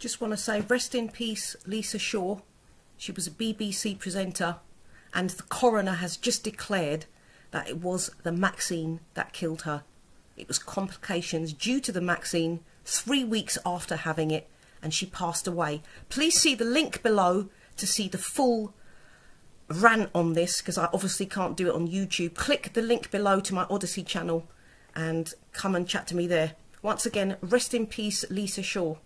Just want to say rest in peace, Lisa Shaw. She was a BBC presenter, and the coroner has just declared that it was the Maxine that killed her. It was complications due to the Maxine three weeks after having it, and she passed away. Please see the link below to see the full rant on this because I obviously can't do it on YouTube. Click the link below to my Odysee channel and come and chat to me there. Once again, rest in peace, Lisa Shaw.